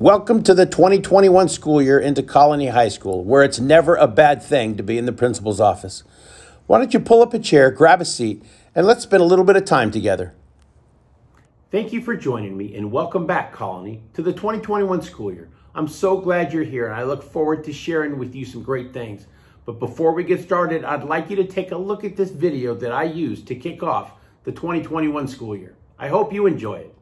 Welcome to the 2021 school year into Colony High School, where it's never a bad thing to be in the principal's office. Why don't you pull up a chair, grab a seat, and let's spend a little bit of time together. Thank you for joining me and welcome back, Colony, to the 2021 school year. I'm so glad you're here and I look forward to sharing with you some great things. But before we get started, I'd like you to take a look at this video that I used to kick off the 2021 school year. I hope you enjoy it.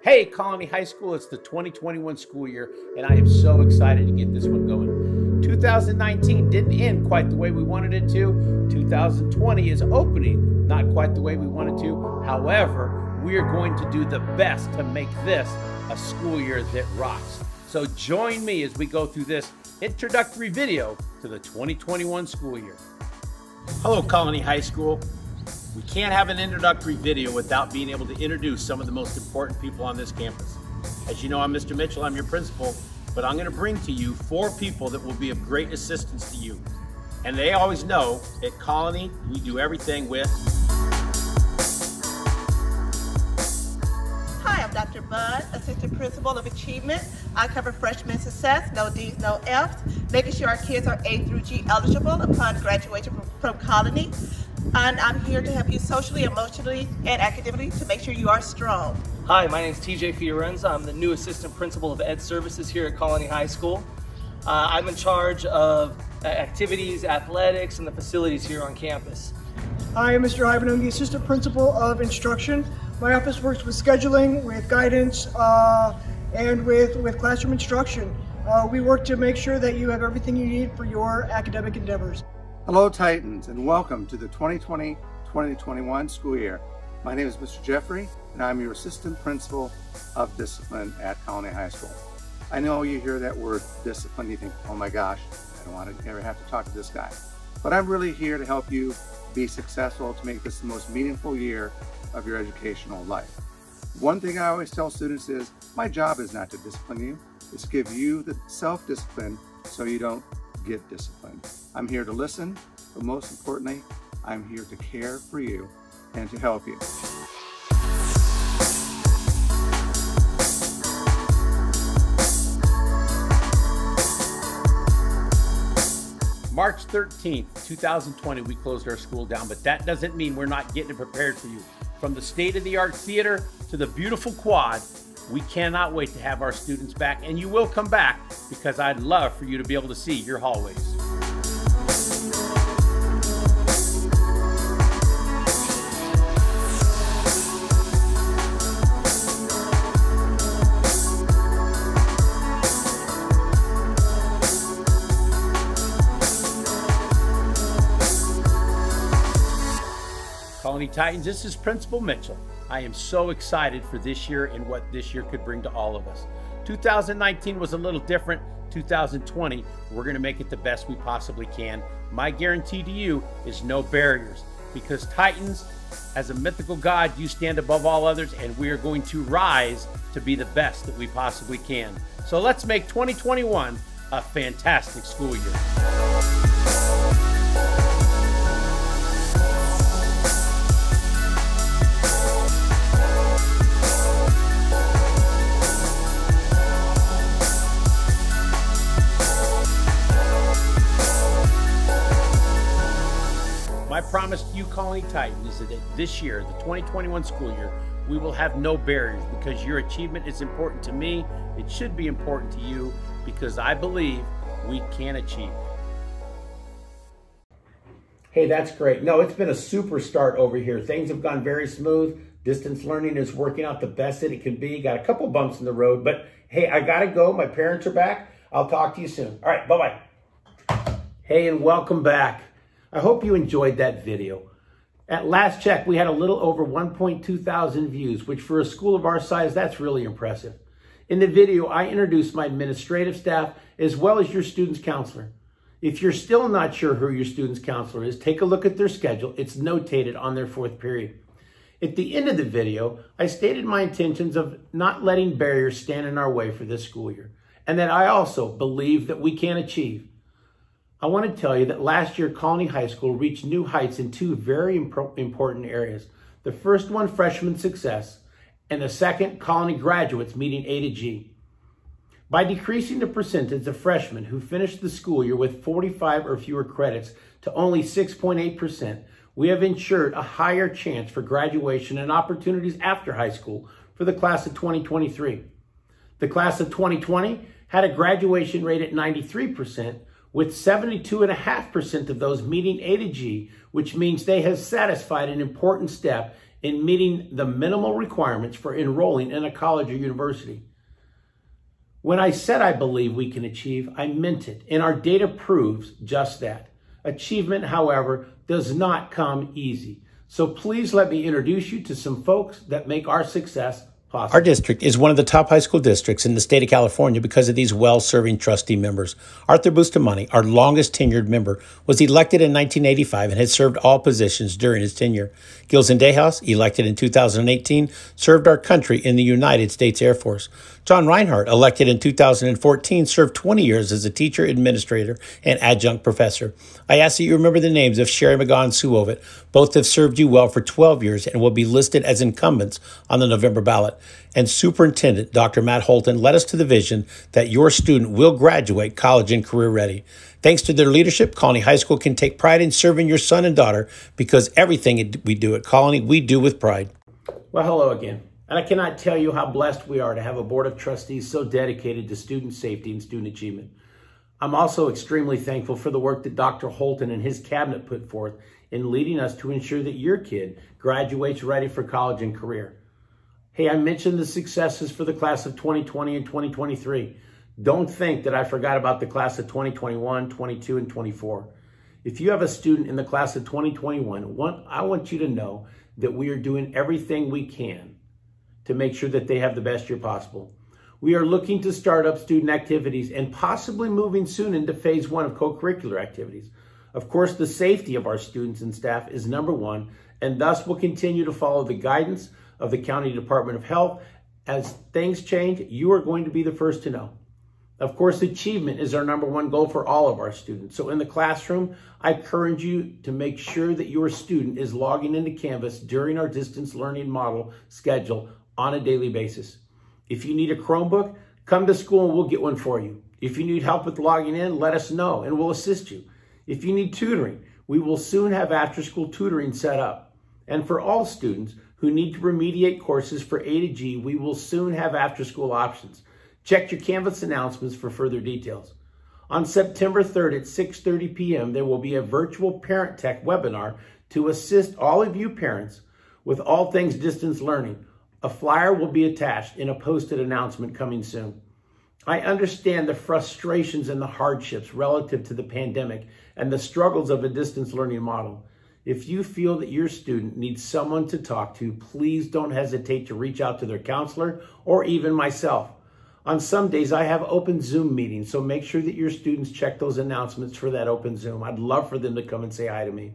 Hey, Colony High School, it's the 2021 school year, and I am so excited to get this one going. 2019 didn't end quite the way we wanted it to. 2020 is opening not quite the way we wanted to. However, we are going to do the best to make this a school year that rocks. So join me as we go through this introductory video to the 2021 school year. Hello, Colony High School. We can't have an introductory video without being able to introduce some of the most important people on this campus. As you know, I'm Mr. Mitchell, I'm your principal, but I'm gonna bring to you four people that will be of great assistance to you. And they always know at Colony, we do everything with Hi, I'm Dr. Budd, Assistant Principal of Achievement. I cover freshman success, no D's, no F's, making sure our kids are A through G eligible upon graduation from, from Colony and I'm here to help you socially, emotionally, and academically to make sure you are strong. Hi, my name is TJ Fiorenza. I'm the new Assistant Principal of Ed Services here at Colony High School. Uh, I'm in charge of uh, activities, athletics, and the facilities here on campus. Hi, I am Mr. Ivan, the Assistant Principal of Instruction. My office works with scheduling, with guidance, uh, and with, with classroom instruction. Uh, we work to make sure that you have everything you need for your academic endeavors. Hello Titans and welcome to the 2020-2021 school year. My name is Mr. Jeffrey and I'm your Assistant Principal of Discipline at Colony High School. I know you hear that word discipline, you think, oh my gosh, I don't want to ever have to talk to this guy. But I'm really here to help you be successful to make this the most meaningful year of your educational life. One thing I always tell students is, my job is not to discipline you, it's give you the self-discipline so you don't get disciplined. I'm here to listen, but most importantly, I'm here to care for you and to help you. March 13th, 2020, we closed our school down, but that doesn't mean we're not getting it prepared for you. From the state of the art theater to the beautiful quad, we cannot wait to have our students back, and you will come back because I'd love for you to be able to see your hallways. Colony Titans, this is Principal Mitchell. I am so excited for this year and what this year could bring to all of us. 2019 was a little different. 2020, we're going to make it the best we possibly can. My guarantee to you is no barriers because Titans, as a mythical god, you stand above all others, and we are going to rise to be the best that we possibly can. So let's make 2021 a fantastic school year. Titans, is that this year, the 2021 school year, we will have no barriers because your achievement is important to me. It should be important to you because I believe we can achieve. Hey, that's great. No, it's been a super start over here. Things have gone very smooth. Distance learning is working out the best that it can be. Got a couple bumps in the road, but hey, I got to go. My parents are back. I'll talk to you soon. All right, bye-bye. Hey, and welcome back. I hope you enjoyed that video. At last check, we had a little over 1.2 thousand views, which for a school of our size, that's really impressive. In the video, I introduced my administrative staff as well as your student's counselor. If you're still not sure who your student's counselor is, take a look at their schedule. It's notated on their fourth period. At the end of the video, I stated my intentions of not letting barriers stand in our way for this school year, and that I also believe that we can achieve. I want to tell you that last year, Colony High School reached new heights in two very important areas. The first one, freshman success, and the second, Colony graduates meeting A to G. By decreasing the percentage of freshmen who finish the school year with 45 or fewer credits to only 6.8%, we have ensured a higher chance for graduation and opportunities after high school for the class of 2023. The class of 2020 had a graduation rate at 93%, with 72.5% of those meeting A to G, which means they have satisfied an important step in meeting the minimal requirements for enrolling in a college or university. When I said I believe we can achieve, I meant it, and our data proves just that. Achievement, however, does not come easy. So please let me introduce you to some folks that make our success Possible. Our district is one of the top high school districts in the state of California because of these well serving trustee members. Arthur Bustamante, our longest tenured member, was elected in 1985 and has served all positions during his tenure. Gil Zendejas, elected in 2018, served our country in the United States Air Force. John Reinhardt, elected in 2014, served 20 years as a teacher, administrator, and adjunct professor. I ask that you remember the names of Sherry Sue Ovitt. Both have served you well for 12 years and will be listed as incumbents on the November ballot. And Superintendent Dr. Matt Holton led us to the vision that your student will graduate college and career ready. Thanks to their leadership, Colony High School can take pride in serving your son and daughter because everything we do at Colony, we do with pride. Well, hello again. And I cannot tell you how blessed we are to have a board of trustees so dedicated to student safety and student achievement. I'm also extremely thankful for the work that Dr. Holton and his cabinet put forth in leading us to ensure that your kid graduates ready for college and career. Hey, I mentioned the successes for the class of 2020 and 2023. Don't think that I forgot about the class of 2021, 22, and 24. If you have a student in the class of 2021, one, I want you to know that we are doing everything we can to make sure that they have the best year possible. We are looking to start up student activities and possibly moving soon into phase one of co-curricular activities. Of course, the safety of our students and staff is number one, and thus we will continue to follow the guidance of the County Department of Health. As things change, you are going to be the first to know. Of course, achievement is our number one goal for all of our students. So in the classroom, I encourage you to make sure that your student is logging into Canvas during our distance learning model schedule on a daily basis. If you need a Chromebook, come to school and we'll get one for you. If you need help with logging in, let us know and we'll assist you. If you need tutoring, we will soon have after school tutoring set up. And for all students who need to remediate courses for A to G, we will soon have after school options. Check your Canvas announcements for further details. On September 3rd at 6.30 p.m., there will be a virtual Parent Tech webinar to assist all of you parents with all things distance learning. A flyer will be attached in a posted announcement coming soon. I understand the frustrations and the hardships relative to the pandemic and the struggles of a distance learning model. If you feel that your student needs someone to talk to, please don't hesitate to reach out to their counselor or even myself. On some days, I have open Zoom meetings, so make sure that your students check those announcements for that open Zoom. I'd love for them to come and say hi to me.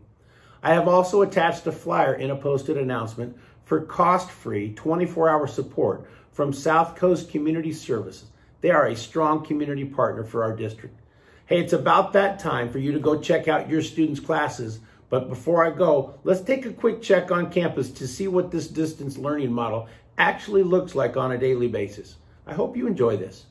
I have also attached a flyer in a posted announcement for cost-free 24-hour support from South Coast Community Services. They are a strong community partner for our district. Hey, it's about that time for you to go check out your students' classes. But before I go, let's take a quick check on campus to see what this distance learning model actually looks like on a daily basis. I hope you enjoy this.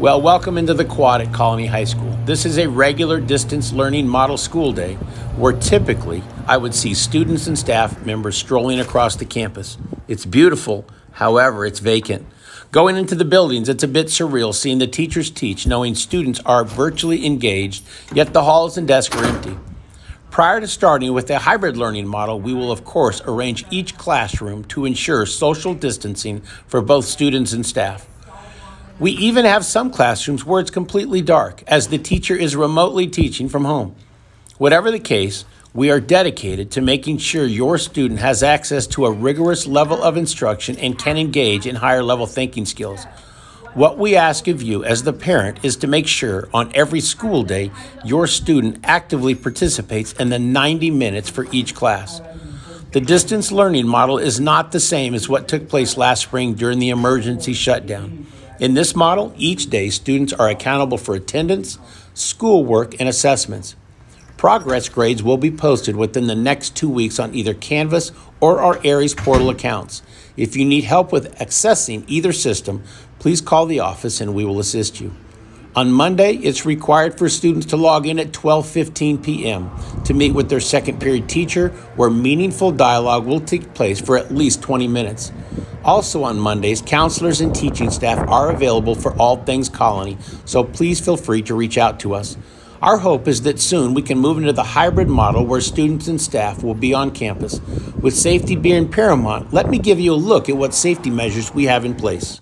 Well, welcome into the quad at Colony High School. This is a regular distance learning model school day where typically I would see students and staff members strolling across the campus. It's beautiful, however, it's vacant. Going into the buildings, it's a bit surreal seeing the teachers teach, knowing students are virtually engaged, yet the halls and desks are empty. Prior to starting with a hybrid learning model, we will of course arrange each classroom to ensure social distancing for both students and staff. We even have some classrooms where it's completely dark, as the teacher is remotely teaching from home. Whatever the case, we are dedicated to making sure your student has access to a rigorous level of instruction and can engage in higher level thinking skills. What we ask of you as the parent is to make sure on every school day your student actively participates in the 90 minutes for each class. The distance learning model is not the same as what took place last spring during the emergency shutdown. In this model, each day students are accountable for attendance, schoolwork, and assessments. Progress grades will be posted within the next two weeks on either Canvas or our Aeries portal accounts. If you need help with accessing either system, please call the office and we will assist you. On Monday, it's required for students to log in at 12:15 p.m. to meet with their second period teacher where meaningful dialogue will take place for at least 20 minutes. Also on Mondays, counselors and teaching staff are available for all things colony, so please feel free to reach out to us. Our hope is that soon we can move into the hybrid model where students and staff will be on campus. With safety being paramount, let me give you a look at what safety measures we have in place.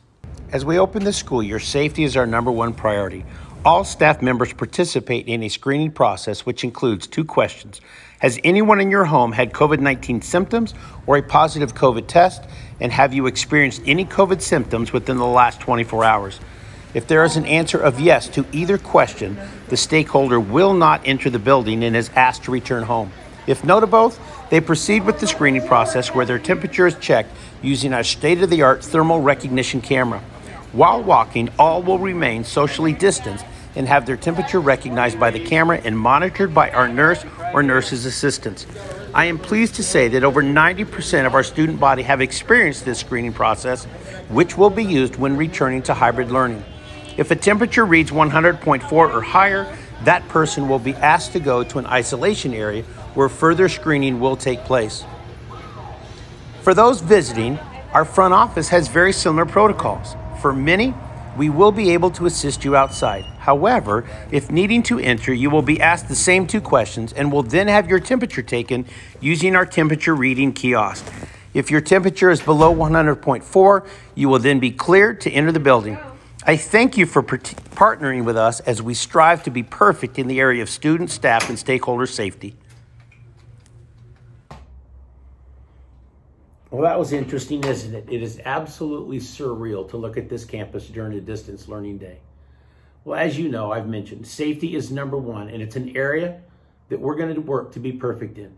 As we open the school year, safety is our number one priority. All staff members participate in a screening process which includes two questions. Has anyone in your home had COVID 19 symptoms or a positive COVID test? And have you experienced any COVID symptoms within the last 24 hours? If there is an answer of yes to either question, the stakeholder will not enter the building and is asked to return home. If no to both, they proceed with the screening process where their temperature is checked using our state of the art thermal recognition camera. While walking, all will remain socially distanced and have their temperature recognized by the camera and monitored by our nurse or nurse's assistants. I am pleased to say that over 90% of our student body have experienced this screening process, which will be used when returning to hybrid learning. If a temperature reads 100.4 or higher, that person will be asked to go to an isolation area where further screening will take place. For those visiting, our front office has very similar protocols. For many, we will be able to assist you outside. However, if needing to enter, you will be asked the same two questions and will then have your temperature taken using our temperature reading kiosk. If your temperature is below 100.4, you will then be cleared to enter the building. I thank you for partnering with us as we strive to be perfect in the area of student, staff, and stakeholder safety. Well, that was interesting, isn't it? It is absolutely surreal to look at this campus during a distance learning day. Well, as you know, I've mentioned safety is number one, and it's an area that we're going to work to be perfect in.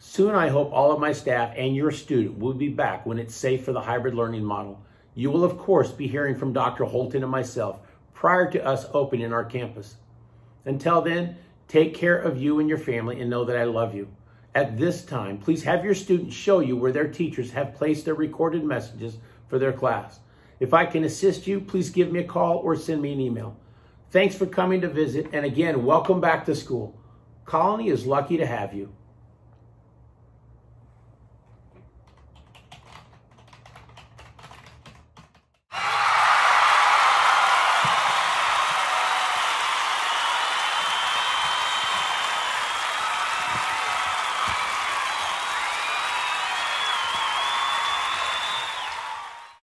Soon, I hope all of my staff and your student will be back when it's safe for the hybrid learning model. You will, of course, be hearing from Dr. Holton and myself prior to us opening our campus. Until then, take care of you and your family and know that I love you. At this time, please have your students show you where their teachers have placed their recorded messages for their class. If I can assist you, please give me a call or send me an email. Thanks for coming to visit, and again, welcome back to school. Colony is lucky to have you.